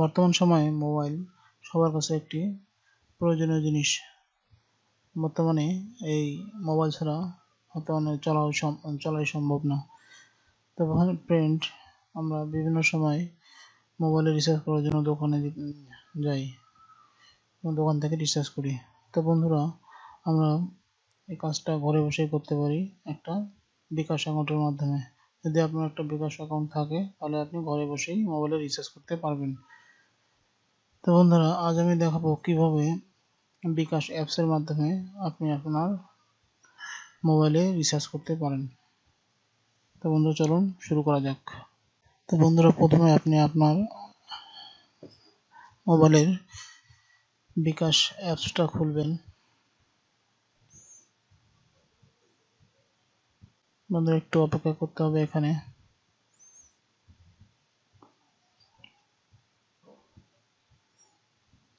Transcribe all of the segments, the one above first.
বর্তমান সময়ে মোবাইল সবার কাছে একটি প্রয়োজনীয় জিনিস। বর্তমানে এই মোবাইল ছাড়া বর্তমানে চলা চলাই সম্ভব না। তো প্রিন্ট আমরা বিভিন্ন সময় মোবাইলে রিচার্জ করার জন্য দোকানে যাই দোকান থেকে রিচার্জ করি। তো বন্ধুরা, আমরা এই কাজটা ঘরে বসেই করতে পারি একটা বিকাশ অ্যাকাউন্টের মাধ্যমে। যদি আপনার একটা বিকাশ অ্যাকাউন্ট থাকে, তাহলে আপনি ঘরে বসেই মোবাইলে রিচার্জ করতে পারবেন। তো বন্ধুরা, আজ আমি দেখাবো কীভাবে বিকাশ অ্যাপসের মাধ্যমে আপনি আপনার মোবাইলে রিচার্জ করতে পারেন। তো বন্ধু চলুন শুরু করা যাক। তো বন্ধুরা, প্রথমে আপনি আপনার মোবাইলের বিকাশ অ্যাপসটা খুলবেন। বন্ধুরা, একটু অপেক্ষা করতে হবে এখানে।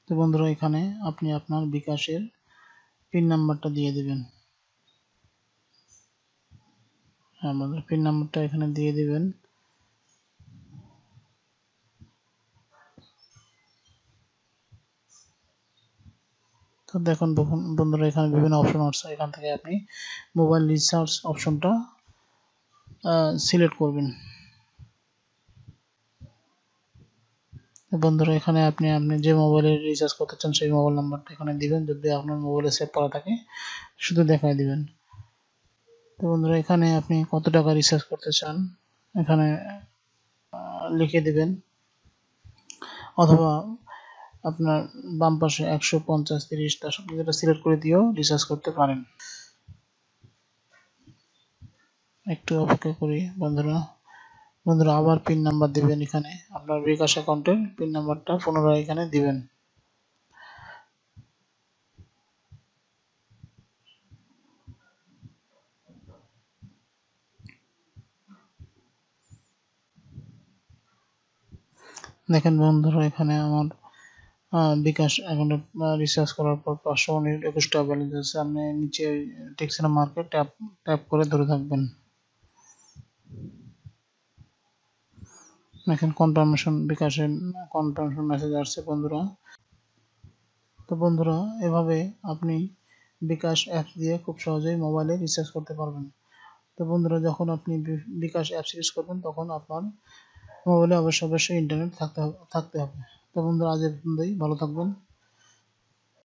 তো বন্ধুরা, এখানে আপনি আপনার বিকাশের পিন নাম্বারটা দিয়ে দেবেন। হ্যাঁ বন্ধুরা পিন নাম্বারটা এখানে দিয়ে দিবেন। তো দেখুন বন্ধুরা, এখানে বিভিন্ন অপশন আছে। এখান থেকে আপনি মোবাইল রিচার্জ অপশনটা সিলেক্ট করবেন। বন্ধুরা, এখানে আপনি আপনি যে মোবাইলে রিচার্জ করতে চান, সেই মোবাইল নাম্বারটা এখানে দিবেন। যদি আপনার মোবাইলে সেভ করা থাকে, শুধু দেখায় দিবেন। তো বন্ধুরা, এখানে আপনি কত টাকা রিচার্জ করতে চান, এখানে লিখে দিবেন। অথবা আপনার বাম পাশে একশো পঞ্চাশ তিরিশ তার যেটা সিলেক্ট করে দিয়েও রিচার্জ করতে পারেন। একটু অপেক্ষা করি, বন্ধুরা। বন্ধুরা, আবার পিন নাম্বার দিবেন এখানে। আপনার বিকাশ অ্যাকাউন্টের পিন নাম্বারটা পুনরায় এখানে দিবেন। দেখেন বন্ধুরা, এখানে আমার বিকাশ অ্যাকাউন্টে রিচার্জ করার পর পাঁচশো উনিশ একুশ টাকা ব্যালেন্স আছে। আপনি নিচে টেক্সিনা মার্কেট ট্যাপ ট্যাপ করে ধরে থাকবেন। দেখেন কনফার্মেশন বিকাশে কনফার্মেশন মেসেজ আসছে, বন্ধুরা। তো বন্ধুরা, এভাবে আপনি বিকাশ অ্যাপ দিয়ে খুব সহজেই মোবাইলে রিচার্জ করতে পারবেন। তো বন্ধুরা, যখন আপনি বিকাশ অ্যাপস ইউজ করবেন, তখন আপনার মোবাইলে অবশ্যই অবশ্যই ইন্টারনেট থাকতে হবে থাকতে হবে। তো বন্ধুরা, আজ পর্যন্তই। ভালো থাকবেন।